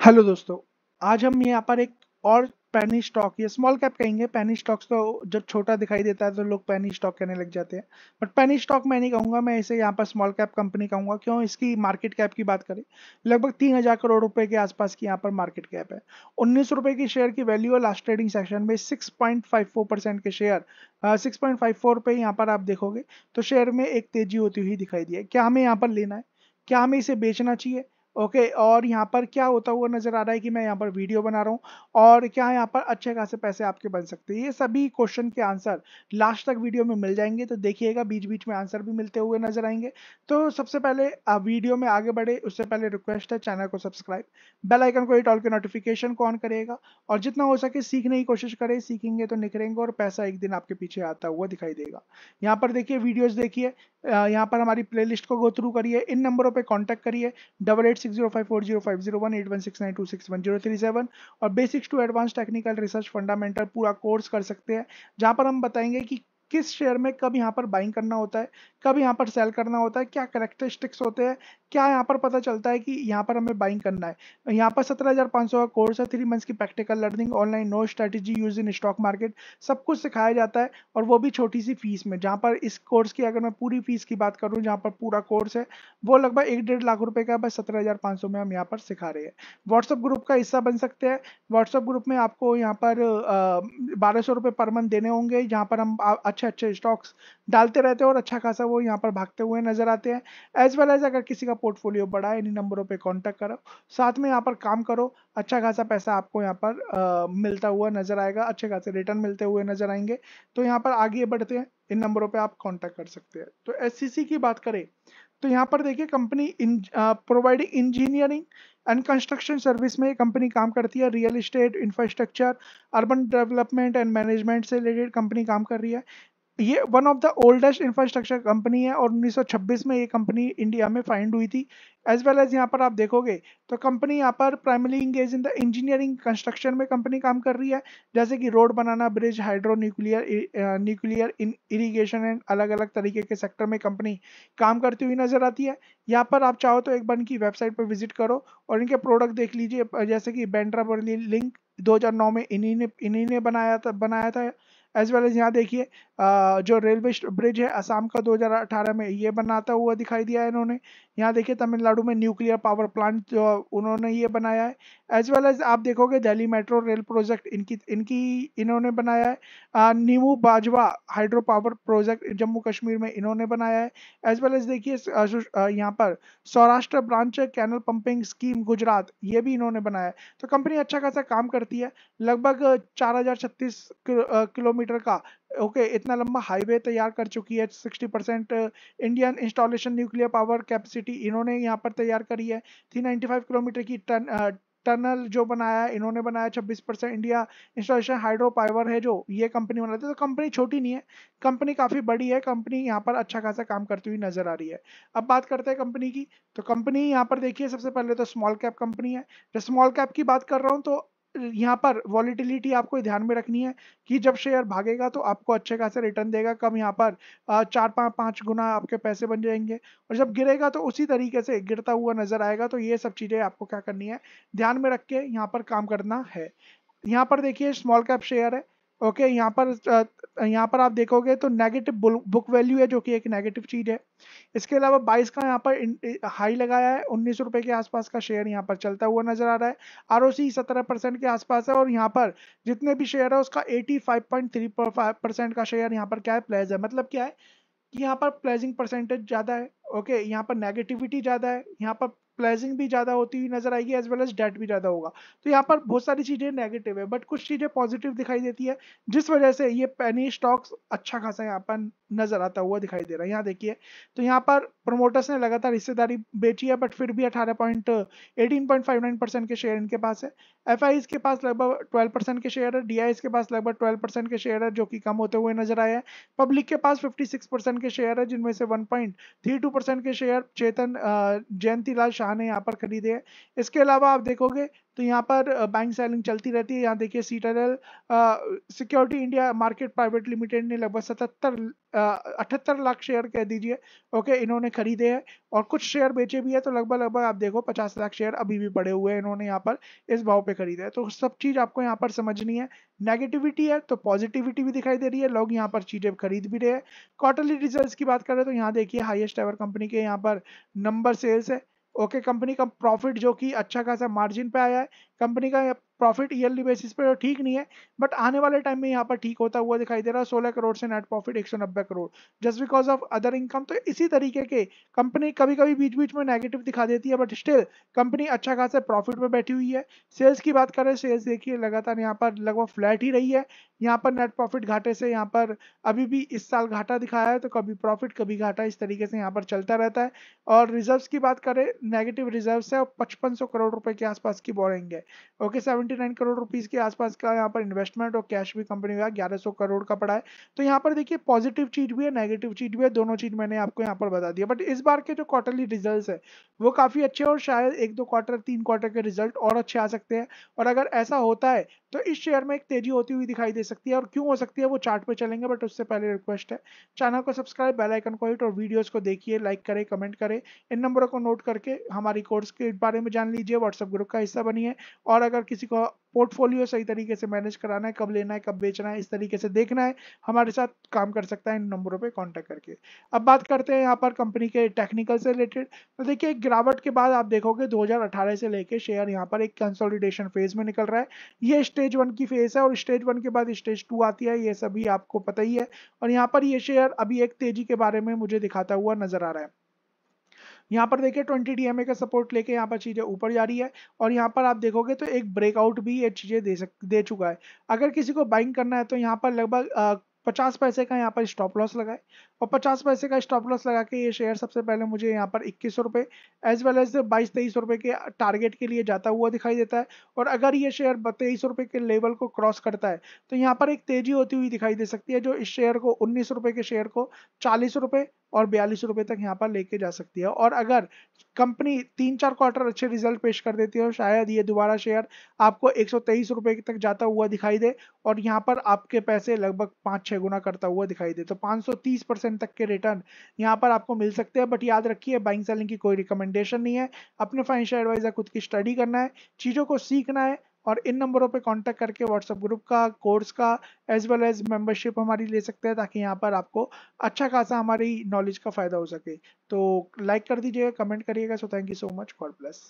Hello दोस्तों, आज हम यहाँ पर एक और पैनी स्टॉक या स्मॉल कैप कहेंगे। पैनी स्टॉक्स तो जब छोटा दिखाई देता है तो लोग पैनी स्टॉक कहने लग जाते हैं। बट पैनी स्टॉक मैं नहीं कहूँगा, मैं इसे यहाँ पर स्मॉल कैप कंपनी कहूँगा। क्यों? इसकी मार्केट कैप की बात करें, लगभग तीन हज़ार करोड़ रुपए के आसपास की यहाँ पर मार्केट कैप है। उन्नीस रुपए की शेयर की वैल्यू है लास्ट ट्रेडिंग सेक्शन में six point five four percent के share six point five four पे यहाँ पर आप देखोगे तो शेयर में एक तेज़ी होती हुई दिखाई दी है। क्या हमें यहाँ पर लेना है? क्या हमें इसे बेचना चाहिए? ओके, और यहाँ पर क्या होता हुआ नज़र आ रहा है कि मैं यहाँ पर वीडियो बना रहा हूँ, और क्या यहाँ पर अच्छे खासे पैसे आपके बन सकते हैं? ये सभी क्वेश्चन के आंसर लास्ट तक वीडियो में मिल जाएँगे तो देखिएगा बीच बीच में आंसर भी मिलते हुए नज़र आएँगे। तो सबसे पहले आप वीडियो में आगे बढ़े, उससे पहले रिक्वेस्ट है चैनल को सब्सक्राइब बेल आइकन को हिट ऑल के नोटिफिकेशन को ऑन करेगा, और जितना हो सके सीखने की कोशिश करें, सीखेंगे तो निखरेंगे, और पैसा एक दिन आपके पीछे आता हुआ दिखाई देगा। यहाँ पर देखिए वीडियोज़ देखिए यहाँ पर हमारी प्ले को गो थ्रू करिए, इन नंबरों पर कॉन्टैक्ट करिए double eight zero five four zero five zero one eight one six nine two six one zero three seven और basics to advance technical research fundamental पूरा कोर्स कर सकते हैं, जहाँ पर हम बताएँगे कि किस शेयर में कब यहाँ पर बाइंग करना होता है, कब यहाँ पर सेल करना होता है, क्या करेक्टरिस्टिक्स होते हैं, क्या यहाँ पर पता चलता है कि यहाँ पर हमें बाइंग करना है। यहाँ पर सत्रह हज़ार पाँच सौ का कोर्स है थ्री मंथ्स की practical learning online no strategy use in stock market सब कुछ सिखाया जाता है और वो भी छोटी सी फ़ीस में। जहाँ पर इस कोर्स की अगर मैं पूरी फ़ीस की बात करूँ, जहाँ पर पूरा कोर्स है, वो लगभग एक डेढ़ लाख रुपये का बस सत्रह हज़ार पाँच सौ में हम यहाँ पर सिखा रहे हैं। व्हाट्सअप ग्रुप का हिस्सा बन सकते हैं। व्हाट्सअप ग्रुप में आपको यहाँ पर बारह सौ रुपये पर मंथ देने होंगे, जहाँ पर हम अच्छे अच्छे स्टॉक्स डालते रहते हैं और अच्छा खासा वो यहाँ पर भागते हुए नज़र आते हैं। एज वेल एज अगर किसी का पोर्टफोलियो बढ़ा है इन्हीं नंबरों पर कॉन्टैक्ट करो। साथ में यहाँ पर काम करो अच्छा खासा पैसा आपको यहाँ पर आ, मिलता हुआ नज़र आएगा अच्छे खासे रिटर्न मिलते हुए नज़र आएँगे। तो यहाँ पर आगे बढ़ते हैं इन नंबरों पर आप कॉन्टैक्ट कर सकते हैं। तो एस की बात करें तो यहाँ पर देखिए company providing engineering and construction service में कंपनी काम करती है। Real estate infrastructure urban development and management से रिलेटेड कंपनी काम कर रही है। ये one of the oldest infrastructure company है और 1926 में ये कंपनी इंडिया में फाइंड हुई थी। एज वेल एज यहाँ पर आप देखोगे तो कंपनी यहाँ पर primary engage in the engineering construction में कंपनी काम कर रही है। जैसे कि road banana bridge hydro nuclear nuclear in irrigation and अलग अलग तरीके के सेक्टर में कंपनी काम करती हुई नज़र आती है। यहाँ पर आप चाहो तो एक बार इनकी वेबसाइट पर विज़िट करो और इनके प्रोडक्ट देख लीजिए। जैसे कि बैंड्रा बर्ली लिंक 2009 में इन्हीं ने इन्हीं ने बनाया था बनाया था। एज वेल एज यहाँ देखिए जो रेलवे ब्रिज है, असम का 2018 में ये बनाता हुआ दिखाई दिया है इन्होंने। यहाँ देखिए तमिलनाडु में न्यूक्लियर पावर प्लांट जो उन्होंने ये बनाया है। एज वेल एज आप देखोगे दिल्ली मेट्रो रेल प्रोजेक्ट इनकी इनकी, इन्होंने बनाया है। Nimoo Bajwa hydro power project Jammu Kashmir में इन्होंने बनाया है। एज वेल एज देखिए यहाँ पर Saurashtra branch canal pumping scheme Gujarat, ये भी इन्होंने बनाया है। तो कंपनी अच्छा खासा काम करती है। लगभग चार किलोमीटर का। ओके okay, इतना लंबा हाईवे तैयार कर चुकी है 60 percent Indian installation nuclear power capacity इन्होंने यहाँ पर तैयार करी है। 395 किलोमीटर की टन टनल जो बनाया इन्होंने बनाया छब्बीस percent India installation hydro power है जो ये कंपनी बनाती है। तो कंपनी छोटी नहीं है कंपनी काफ़ी बड़ी है कंपनी यहाँ पर अच्छा खासा काम करती हुई नज़र आ रही है। अब बात करते हैं कंपनी की तो कंपनी यहाँ पर देखिए सबसे पहले तो स्मॉल कैप कंपनी है। जब स्मॉल कैप की बात कर रहा हूँ तो यहाँ पर वॉलिटिलिटी आपको ध्यान में रखनी है कि जब शेयर भागेगा तो आपको अच्छे खासे रिटर्न देगा। कम यहाँ पर चार पाँच पाँच गुना आपके पैसे बन जाएँगे। और जब गिरेगा तो उसी तरीके से गिरता हुआ नज़र आएगा। तो ये सब चीज़ें आपको क्या करनी है? ध्यान में रख के यहाँ पर काम करना है। यहाँ पर देखिए स्मॉल कैप शेयर है। ओके okay, यहाँ पर यहाँ पर आप देखोगे तो नेगेटिव बुक वैल्यू है जो कि एक नेगेटिव चीज़ है। इसके अलावा 22 का यहाँ पर हाई लगाया है। उन्नीस रुपए के आसपास का शेयर यहाँ पर चलता हुआ नज़र आ रहा है। आर ओ सत्रह परसेंट के आसपास है और यहाँ पर जितने भी शेयर है उसका 85.3 परसेंट का शेयर यहाँ पर क्या है? प्लेज है। मतलब क्या है कि यहाँ पर प्लेजिंग परसेंटेज ज़्यादा है। ओके यहाँ पर नेगेटिविटी ज़्यादा है। यहाँ पर प्लेजिंग भी ज़्यादा होती हुई नज़र आएगी एज वेल एज डेट भी ज़्यादा होगा। तो यहाँ पर बहुत सारी चीज़ें नेगेटिव है बट कुछ चीज़ें पॉजिटिव दिखाई देती है, जिस वजह से ये पेनी स्टॉक्स अच्छा खासा यहाँ पर नज़र आता हुआ दिखाई दे रहा है। यहाँ देखिए तो यहाँ पर प्रोमोटर्स ने लगातार हिस्सेदारी बेची है बट फिर भी अठारह point eighteen point five nine percent के शेयर इनके पास है। एफ़ के पास लगभग ट्वेल्व परसेंट के शेयर है डी के पास लगभग ट्वेल्व परसेंट के शेयर है, जो कि कम होते हुए नज़र आए हैं। पब्लिक के पास फिफ्टी सिक्स परसेंट के शेयर है, जिनमें से one point three two percent के शेयर चेतन जयंती लाल शाह ने यहाँ पर खरीदे हैं। इसके अलावा आप देखोगे तो यहाँ पर बैंक सेलिंग चलती रहती है। यहाँ देखिए सीटारेल security India market private limited ने लगभग सतहत्तर अठहत्तर लाख शेयर कह दीजिए। ओके इन्होंने खरीदे हैं और कुछ शेयर बेचे भी है तो लगभग लगभग आप देखो पचास लाख शेयर अभी भी पड़े हुए हैं इन्होंने यहाँ पर इस भाव पे खरीदे है। तो सब चीज़ आपको यहाँ पर समझनी है। नेगेटिविटी है तो पॉजिटिविटी भी दिखाई दे रही है। लोग यहाँ पर चीज़ें खरीद भी रहे हैं। क्वार्टरली रिज़ल्ट की बात करें तो यहाँ देखिए हाईएस्ट एवर कंपनी के यहाँ पर नंबर सेल्स है। ओके कंपनी का प्रॉफिट जो कि अच्छा खासा मार्जिन पे आया है कंपनी का प्रॉफिट ईयरली बेसिस पे ठीक नहीं है बट आने वाले टाइम में यहाँ पर ठीक होता हुआ दिखाई दे रहा है, सोलह करोड़ से नेट प्रॉफिट एक सौ नब्बे crore. Just because of other income तो इसी तरीके के कंपनी कभी कभी बीच बीच में नेगेटिव दिखा देती है बट स्टिल कंपनी अच्छा खासा प्रॉफिट पर बैठी हुई है। सेल्स की बात करें सेल्स देखिए, लगातार यहाँ पर लगभग फ्लैट ही रही है। यहाँ पर नेट प्रॉफिट घाटे से यहाँ पर अभी भी इस साल घाटा दिखाया है तो कभी प्रॉफिट कभी घाटा इस तरीके से यहाँ पर चलता रहता है। और रिजर्व्स की बात करें नेगेटिव रिजर्व्स है और पचपन करोड़ रुपए के आसपास की बोरिंग है। ओके सेवन 79 करोड़ रुपीस के आसपास का यहाँ पर इन्वेस्टमेंट और कैश भी कंपनी का ग्यारह करोड़ का पड़ा है। तो यहाँ पर देखिए पॉजिटिव चीज़ भी है नेगेटिव चीज़ भी है, दोनों चीज़ मैंने आपको यहाँ पर बता दिया। बट इस बार के जो क्वार्टरली रिज़ल्ट है, वो काफ़ी अच्छे और शायद एक दो क्वार्टर तीन क्वार्टर के रिज़ल्ट और अच्छे आ सकते हैं। और अगर ऐसा होता है तो इस शेयर में एक तेज़ी होती हुई दिखाई दे सकती है। और क्यों हो सकती है, वो चार्ट पे चलेंगे बट उससे पहले रिक्वेस्ट है। चैनल को सब्सक्राइब बेल आइकन को हिट और वीडियोस को देखिए लाइक करें कमेंट करें। इन नंबरों को नोट करके हमारी कोर्स के बारे में जान लीजिए। व्हाट्सएप ग्रुप का हिस्सा बनिए और अगर किसी को पोर्टफोलियो सही तरीके से मैनेज कराना है, कब लेना है, कब बेचना है, इस तरीके से देखना है, हमारे साथ काम कर सकता है इन नंबरों पे कांटेक्ट करके। अब बात करते हैं यहाँ पर कंपनी के टेक्निकल से रिलेटेड तो देखिए, गिरावट के बाद आप देखोगे 2018 से लेके शेयर यहाँ पर एक कंसोलिडेशन फ़ेज़ में निकल रहा है। ये स्टेज वन की फ़ेज़ है और स्टेज वन के बाद स्टेज टू आती है, ये सभी आपको पता ही है। और यहाँ पर ये शेयर अभी एक तेज़ी के बारे में मुझे दिखाता हुआ नज़र आ रहा है। यहाँ पर देखिए 20 डीएमए का सपोर्ट लेके यहाँ पर चीज़ें ऊपर जा रही है और यहाँ पर आप देखोगे तो एक ब्रेकआउट भी ये चीज़ें दे सक, दे चुका है। अगर किसी को बाइंग करना है तो यहाँ पर लगभग पचास पैसे का यहाँ पर स्टॉप लॉस लगाए और पचास पैसे का स्टॉप लॉस लगा के ये शेयर सबसे पहले मुझे यहाँ पर इक्कीस सौ रुपये एज वेल एज बाईस तेईस रुपये के टारगेट के लिए जाता हुआ दिखाई देता है और अगर ये शेयर तेईस रुपये के लेवल को क्रॉस करता है तो यहाँ पर एक तेज़ी होती हुई दिखाई दे सकती है जो इस शेयर को उन्नीस रुपए के शेयर को चालीस रुपए और बयालीस रुपए तक यहाँ पर लेके जा सकती है। और अगर कंपनी तीन चार क्वार्टर अच्छे रिज़ल्ट पेश कर देती है शायद ये दोबारा शेयर आपको एक रुपए तक जाता हुआ दिखाई दे और यहाँ पर आपके पैसे लगभग पाँच छह गुना करता हुआ दिखाई दे तो 530 परसेंट तक के रिटर्न यहाँ पर आपको मिल सकते हैं। बट याद रखिए बाइंग सेलिंग की कोई रिकमेंडेशन नहीं है। अपने फाइनेंशियल एडवाइजर खुद की स्टडी करना है, चीज़ों को सीखना है और इन नंबरों पे कांटेक्ट करके व्हाट्सएप ग्रुप का कोर्स का एज वेल एज मेंबरशिप हमारी ले सकते हैं ताकि यहाँ पर आपको अच्छा खासा हमारी नॉलेज का फ़ायदा हो सके। तो लाइक कर दीजिएगा कमेंट करिएगा। So thank you so much God bless